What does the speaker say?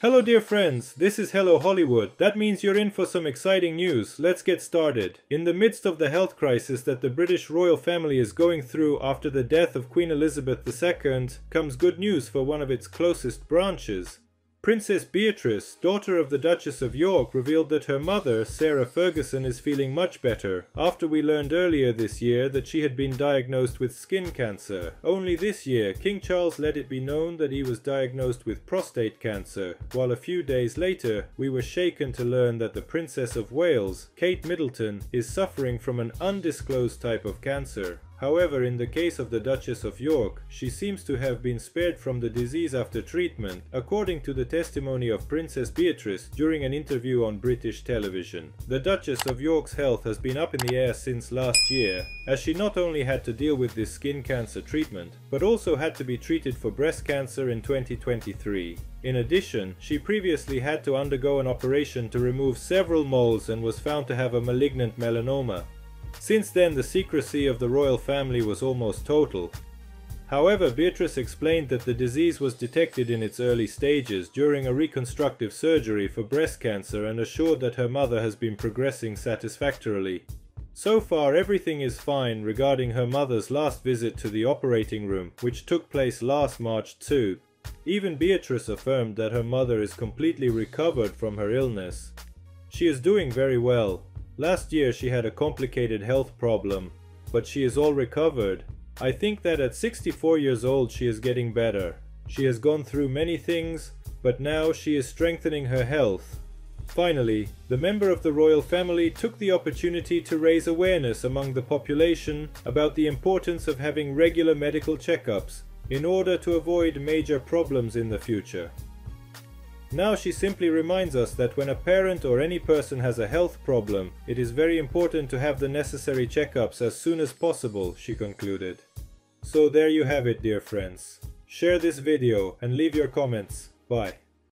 Hello dear friends, this is Hello Hollywood. That means you're in for some exciting news. Let's get started. In the midst of the health crisis that the British royal family is going through after the death of Queen Elizabeth II comes good news for one of its closest branches. Princess Beatrice, daughter of the Duchess of York, revealed that her mother, Sarah Ferguson, is feeling much better, after we learned earlier this year that she had been diagnosed with skin cancer. Only this year, King Charles let it be known that he was diagnosed with prostate cancer, while a few days later, we were shaken to learn that the Princess of Wales, Kate Middleton, is suffering from an undisclosed type of cancer. However, in the case of the Duchess of York, she seems to have been spared from the disease after treatment, according to the testimony of Princess Beatrice during an interview on British television. The Duchess of York's health has been up in the air since last year, as she not only had to deal with this skin cancer treatment, but also had to be treated for breast cancer in 2023. In addition, she previously had to undergo an operation to remove several moles and was found to have a malignant melanoma. Since then, the secrecy of the royal family was almost total. However, Beatrice explained that the disease was detected in its early stages during a reconstructive surgery for breast cancer and assured that her mother has been progressing satisfactorily. So far, everything is fine regarding her mother's last visit to the operating room, which took place last March 2. Even Beatrice affirmed that her mother is completely recovered from her illness. She is doing very well, Last year she had a complicated health problem, but she is all recovered. I think that at 64 years old she is getting better. She has gone through many things, but now she is strengthening her health. Finally, the member of the royal family took the opportunity to raise awareness among the population about the importance of having regular medical checkups in order to avoid major problems in the future. Now she simply reminds us that when a parent or any person has a health problem, it is very important to have the necessary checkups as soon as possible, she concluded. So there you have it dear friends. Share this video and leave your comments. Bye.